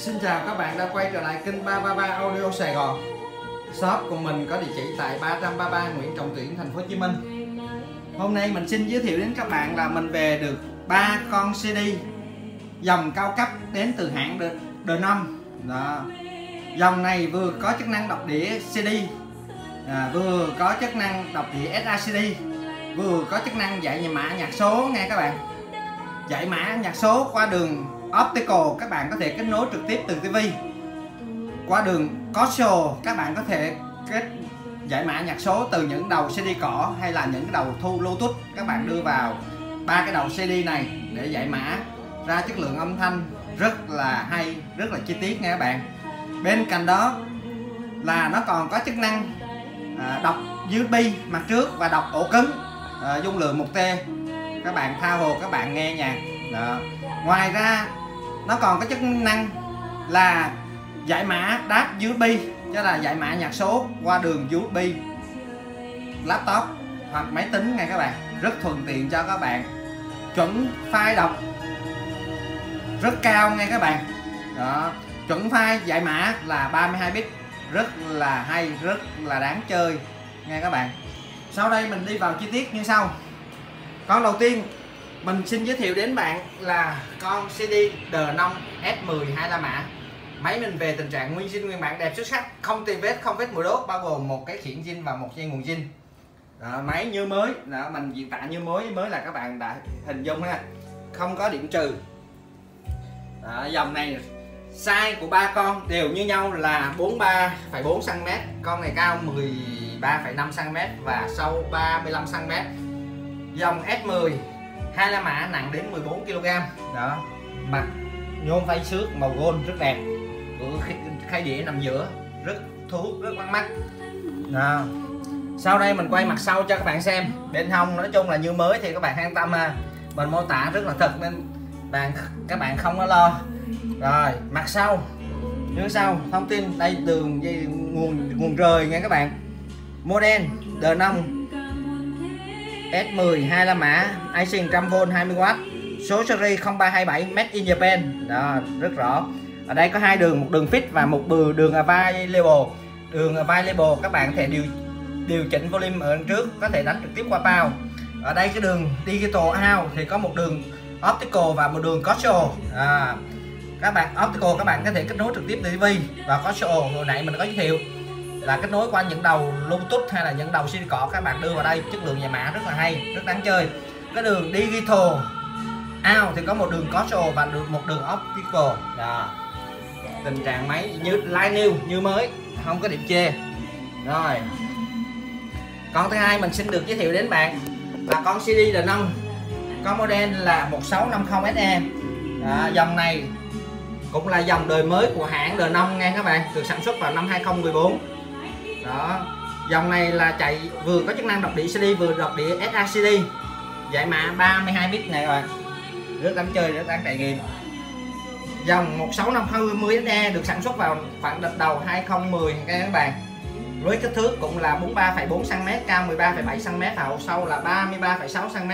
Xin chào các bạn đã quay trở lại kênh 333 Audio Sài Gòn. Shop của mình có địa chỉ tại 333 Nguyễn Trọng Tuyển, thành phố Hồ Chí Minh. Hôm nay mình xin giới thiệu đến các bạn là mình về được ba con CD dòng cao cấp đến từ hãng The Năm. Đó. Dòng này vừa có chức năng đọc đĩa CD, à, vừa có chức năng đọc đĩa SACD, vừa có chức năng dạy mã nhạc số nghe các bạn. Dạy mã nhạc số qua đường Optical các bạn có thể kết nối trực tiếp từ TV qua đường Coaxial các bạn có thể kết giải mã nhạc số từ những đầu CD cỏ hay là những đầu thu Bluetooth. Các bạn đưa vào ba cái đầu CD này để giải mã ra chất lượng âm thanh rất là hay rất là chi tiết nha các bạn. Bên cạnh đó là nó còn có chức năng à, đọc USB mặt trước và đọc ổ cứng à, dung lượng 1T các bạn tha hồ các bạn nghe nhạc. Đó. ngoài ra nó còn có chức năng là giải mã đáp USB cho là giải mã nhạc số qua đường USB laptop hoặc máy tính nha các bạn, rất thuận tiện cho các bạn. Chuẩn file đọc, rất cao nha các bạn. Đó, chuẩn file giải mã là 32 bit, rất là hay, rất là đáng chơi nha các bạn. Sau đây mình đi vào chi tiết như sau. Con đầu tiên mình xin giới thiệu đến bạn là con CD D5 S10 hai la mã. Máy mình về tình trạng nguyên zin nguyên bản đẹp xuất sắc không tì vết không vết mùi đốt bao gồm một cái khiển zin và một dây nguồn zin. Đó, máy như mới đó, mình diễn tả như mới mới là các bạn đã hình dung ha. Không có điểm trừ. Đó, dòng này size của ba con đều như nhau là 43,4 cm con này cao 13,5 cm và sâu 35 cm dòng S10 hai la mã nặng đến 14 kg đó. Mặt, nhôm phay xước, màu gold rất đẹp. Của khay đĩa nằm giữa, rất thu hút, rất bắt mắt. Đó. sau đây mình quay mặt sau cho các bạn xem. Bên hông nói chung là như mới thì các bạn an tâm ha. Mình mô tả rất là thật nên bạn, các bạn không có lo. Rồi, mặt sau. Như sau, thông tin đây, đường dây, nguồn nguồn rời nha các bạn. Model D5 S10 hai la mã IC 100V 20W số series 0327 Made in Japan. Đó rất rõ. Ở đây có hai đường một đường fit và một đường available. Đường available các bạn có thể điều điều chỉnh volume ở trước có thể đánh trực tiếp qua bao ở đây cái đường digital out thì có một đường optical và một đường coaxial à, các bạn optical các bạn có thể kết nối trực tiếp TV và coaxial hồi nãy mình có giới thiệu là kết nối qua những đầu bluetooth hay là những đầu sim cỏ các bạn đưa vào đây. Chất lượng nhà mã rất là hay rất đáng chơi. Cái đường digital out thì có một đường coaxial và được một đường optical. Đó. tình trạng máy như line new như mới không có điểm chê. Rồi. Con thứ hai mình xin được giới thiệu đến bạn là con CD D5 có model là 1650 SE đó, dòng này cũng là dòng đời mới của hãng D5 nha các bạn được sản xuất vào năm 2014 đó. Dòng này là chạy vừa có chức năng đọc đĩa CD vừa đọc đĩa SACD giải mã 32 bit này rồi. Rất đáng chơi rất đáng trải nghiệm. Dòng 16520 SE được sản xuất vào khoảng đợt đầu 2010 các bạn với kích thước cũng là 43,4 cm cao 13,7 cm hậu sâu là 33,6 cm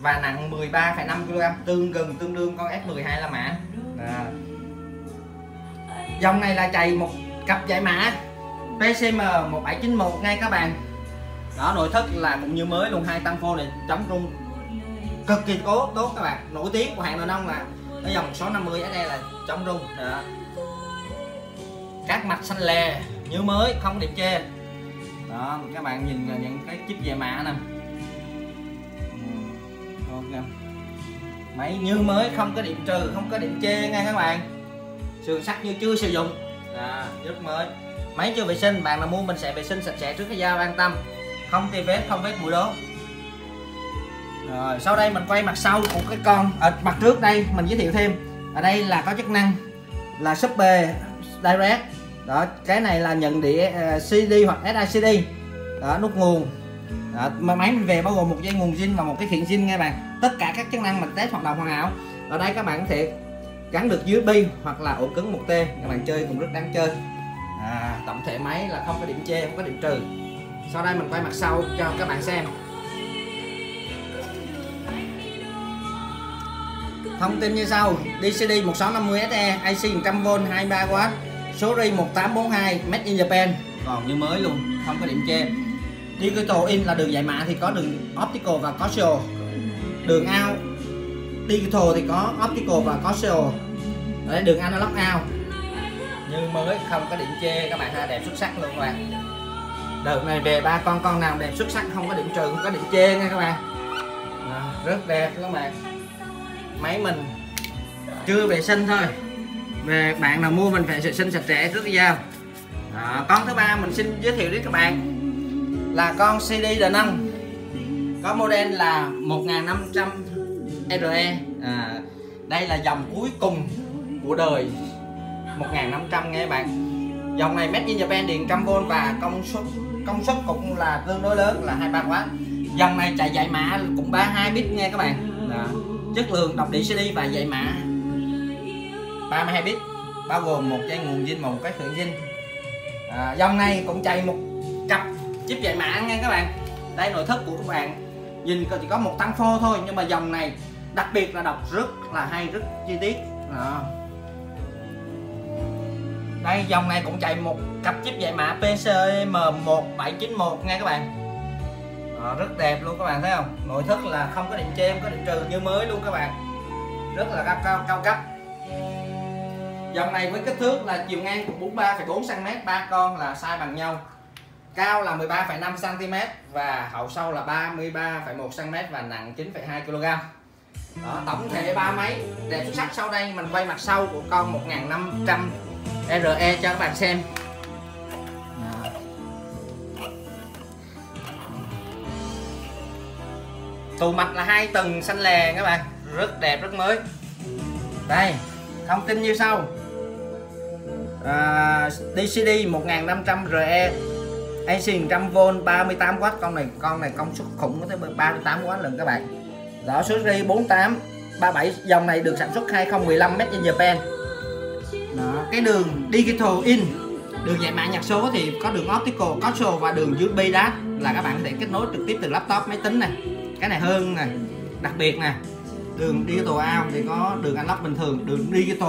và nặng 13,5 kg tương gần tương đương con S12 La Mã. À. dòng này là chạy một cặp giải mã. PCM 1791 ngay các bạn. Đó, nội thất là cũng như mới luôn, hai tăng phô này chống rung. Cực kỳ cố tốt các bạn. Nổi tiếng của hãng Nông là cái dòng 650 SE là chống rung. Đó. các mặt xanh lè, như mới, không điểm chê. Đó, các bạn nhìn những cái chip về mạ nè. Ừ, okay. máy như mới, không có điểm trừ, không có điểm chê ngay các bạn. Sườn sắt như chưa sử dụng. Là rất mới máy chưa vệ sinh bạn nào mua mình sẽ vệ sinh sạch sẽ trước khi giao an tâm. Không tì vết không vết mùi đốt. Rồi sau đây mình quay mặt sau của cái con ở mặt trước đây mình giới thiệu thêm. Ở đây là có chức năng là super direct. Đó cái này là nhận đĩa à, CD hoặc SICD đó nút nguồn. Đó, máy mình về bao gồm một dây nguồn zin và một cái khiển zin nghe bạn. Tất cả các chức năng mình test hoạt động hoàn hảo. Ở đây các bạn có thể gắn được USB hoặc là ổ cứng 1T các bạn chơi cũng rất đáng chơi à, tổng thể máy là không có điểm chê không có điểm trừ. Sau đây mình quay mặt sau cho các bạn xem. Thông tin như sau DCD 1650 SE IC 100V 23W số ri 1842 Made in Japan. Còn như mới luôn không có điểm chê Digital in là đường dạy mã thì có đường optical và coaxial đường out digital thì có optical và coaxial đấy đường analog out như mới không có điểm chê các bạn ha đẹp xuất sắc luôn các bạn. Đợt này về ba con con nào đẹp xuất sắc không có điểm trừ không có điểm chê nha các bạn. À, rất đẹp các bạn. Máy mình chưa vệ sinh thôi. Về bạn nào mua mình phải vệ sinh sạch sẽ trước khi giao. À, con thứ ba mình xin giới thiệu đến các bạn là con CD D5 có model là 1500 RE à, đây là dòng cuối cùng của đời 1500 nghe các bạn. Dòng này made in Japan điện 100V và công suất công suất cũng là tương đối lớn là 23W dòng này chạy dạy mã cũng 32 bit nghe các bạn. Đó. chất lượng đọc điện CD và dạy mã 32 bit bao gồm một dây nguồn zin một cái thượng zin. À, dòng này cũng chạy một cặp chip dạy mã nghe các bạn. Đây nội thất của các bạn. Nhìn chỉ có một tăng phô thôi nhưng mà dòng này đặc biệt là đọc rất là hay rất chi tiết. Đó đây dòng này cũng chạy một cặp chip dạy mã PCM 1791 nghe các bạn. Đó, rất đẹp luôn các bạn thấy không? Nội thất là không có điểm chêm không có điểm trừ như mới luôn các bạn. Rất là cao cao, cao cấp. Dòng này với kích thước là chiều ngang của 43,4 cm ba con là size bằng nhau. Cao là 13,5 cm và hậu sâu là 33,1 cm và nặng 9,2 kg đó, tổng thể ba máy đẹp xuất sắc sau đây mình quay mặt sau của con 1500 RE cho các bạn xem. Đó. tù mạch là hai tầng xanh lè các bạn rất đẹp rất mới. Đây thông tin như sau. À, DCD 1500 RE AC 100V 38W con này con này công suất khủng có tới 38W lần các bạn. Rõ số ri 4837 dòng này được sản xuất 2015 made in Japan cái đường digital in. Đường dạy mã nhạc số thì có đường optical coaxial và đường USB DAC là các bạn có thể kết nối trực tiếp từ laptop, máy tính này. Cái này hơn này đặc biệt nè. Đường digital out thì có đường analog bình thường, đường digital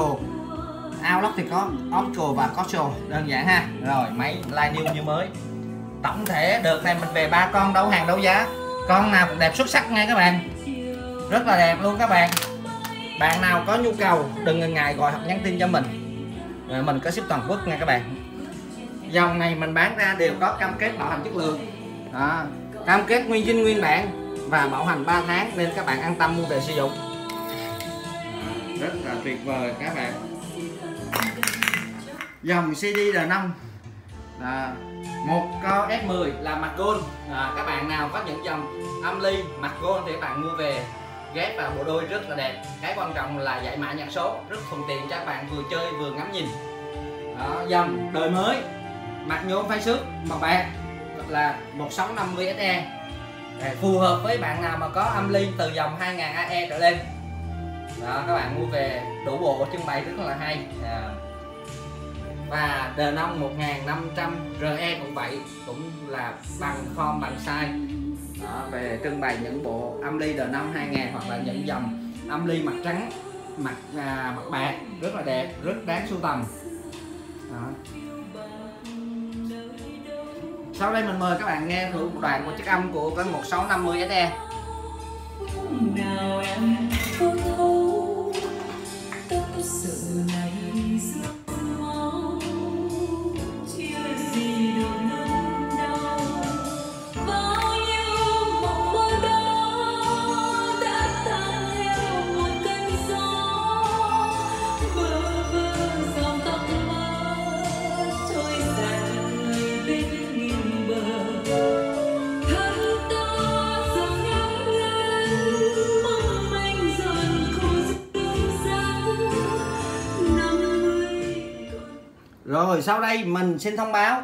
outlock thì có optical và coaxial đơn giản ha. Rồi, máy line new như mới. Tổng thể đợt này mình về ba con đấu hàng đấu giá. Con nào cũng đẹp xuất sắc nha các bạn. Rất là đẹp luôn các bạn. Bạn nào có nhu cầu, đừng ngần ngại gọi hoặc nhắn tin cho mình. Ờ, mình có ship toàn quốc nha các bạn. Dòng này mình bán ra đều có cam kết bảo hành chất lượng. Đó. cam kết nguyên dinh nguyên bản và bảo hành 3 tháng nên các bạn an tâm mua về sử dụng. Rất là tuyệt vời các bạn. Dòng CD D5 là một con S10 là mặt gold. À, các bạn nào có những dòng âm ly mặt gold thì các bạn mua về ghép vào bộ đôi rất là đẹp. Cái quan trọng là giải mã nhạc số rất thuận tiện cho các bạn vừa chơi vừa ngắm nhìn. Đó, dòng đời mới mặt nhôm phai xước màu bạc là 1650 SE Để phù hợp với bạn nào mà có âm ly từ dòng 2000 AE trở lên. Đó các bạn mua về đủ bộ trưng bày rất là hay. À. và D5 1500 RE cũng vậy cũng là bằng form bằng size đó, về trưng bày những bộ âm ly đời năm 2000 hoặc là những dòng âm ly mặt trắng mặt à, mặt bạc rất là đẹp rất đáng sưu tầm đó. sau đây mình mời các bạn nghe thử một đoạn của chiếc âm của cái 1650 SE nào em có thấu tâm sự này Rồi sau đây mình xin thông báo.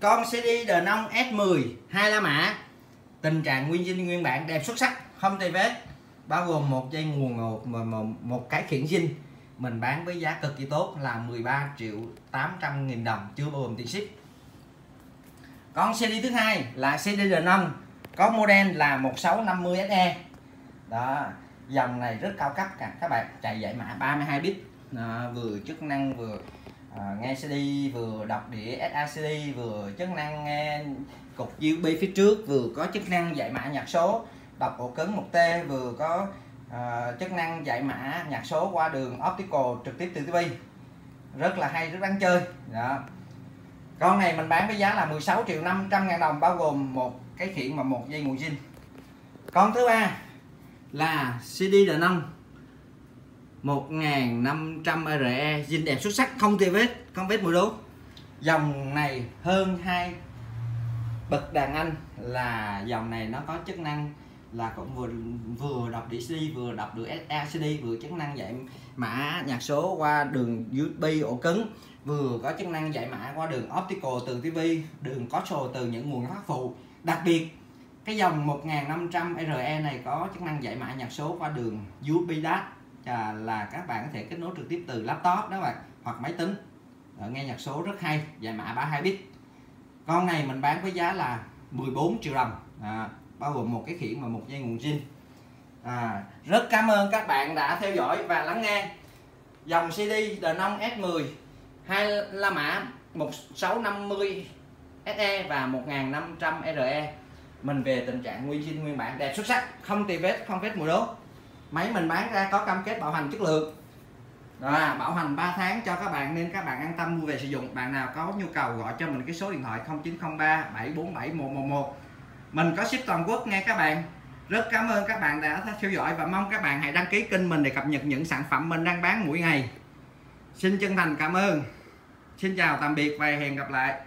Con CD D5 S10 hai la mã. Tình trạng nguyên dinh nguyên bản đẹp xuất sắc không tì vết. Bao gồm một dây nguồn một, một, một cái khiển dinh mình bán với giá cực kỳ tốt là 13 triệu 800 nghìn đồng chưa bao gồm tiền ship. Con CD thứ hai là CD D5 có model là 1650 SE đó dòng này rất cao cấp cả các bạn chạy giải mã 32 bit. À, vừa chức năng vừa à, nghe CD vừa đọc đĩa SACD vừa chức năng nghe cục USB phía trước vừa có chức năng dạy mã nhạc số đọc ổ cứng 1T vừa có à, chức năng dạy mã nhạc số qua đường optical trực tiếp từ TV rất là hay rất đáng chơi. Đó. Con này mình bán với giá là 16 triệu 500 ngàn đồng bao gồm một cái khiển và một dây nguồn zin. Con thứ ba là CD D5 1500 RE zin đẹp xuất sắc, không tì vết, không vết mũi đốt. Dòng này hơn hai bậc đàn anh là dòng này nó có chức năng là cũng vừa vừa đọc đĩa CD vừa đọc được LCD vừa chức năng dạy mã nhạc số qua đường USB ổ cứng, vừa có chức năng dạy mã qua đường optical từ TV đường có console từ những nguồn phát phụ. Đặc biệt, cái dòng 1500 RE này có chức năng dạy mã nhạc số qua đường USB DAT à, là các bạn có thể kết nối trực tiếp từ laptop đó bạn hoặc máy tính. À, nghe nhạc số rất hay dài mã 32 bit. Con này mình bán với giá là 14 triệu đồng. À, bao gồm một cái khiển và một dây nguồn zin. À, rất cảm ơn các bạn đã theo dõi và lắng nghe. Dòng CD The 5 S10 hai la mã 1650 SE và 1500 RE mình về tình trạng nguyên zin nguyên bản đẹp xuất sắc không tì vết không vết mùi đốt máy mình bán ra có cam kết bảo hành chất lượng. Đó, bảo hành 3 tháng cho các bạn nên các bạn an tâm mua về sử dụng. Bạn nào có nhu cầu gọi cho mình cái số điện thoại 0903 747 111 mình có ship toàn quốc nghe các bạn. Rất cảm ơn các bạn đã theo dõi và mong các bạn hãy đăng ký kênh mình để cập nhật những sản phẩm mình đang bán mỗi ngày. Xin chân thành cảm ơn. Xin chào tạm biệt và hẹn gặp lại.